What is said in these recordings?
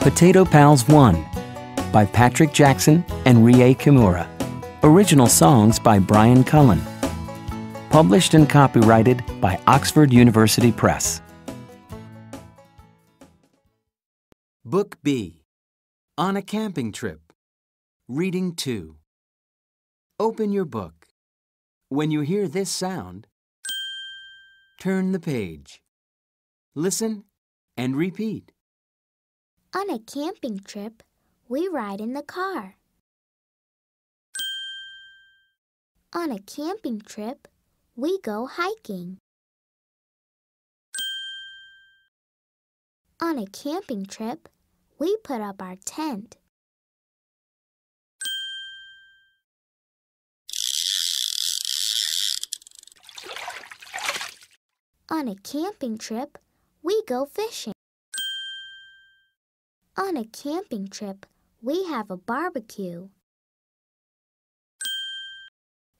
Potato Pals 1 by Patrick Jackson and Rie Kimura. Original songs by Brian Cullen. Published and copyrighted by Oxford University Press. Book B On a Camping Trip. Reading 2. Open your book. When you hear this sound, turn the page. Listen and repeat. On a camping trip, we ride in the car. On a camping trip, we go hiking. On a camping trip, we put up our tent. On a camping trip, we go fishing. On a camping trip, we have a barbecue.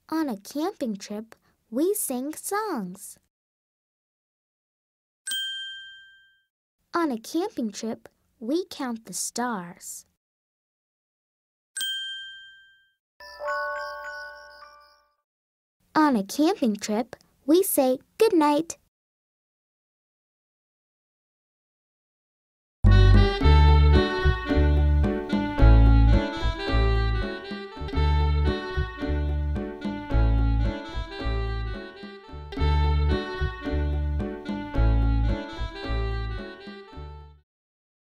On a camping trip, we sing songs. On a camping trip, we count the stars. On a camping trip, we say good night